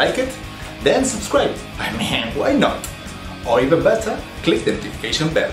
like it, then subscribe. I mean, why not? Or even better, click the notification bell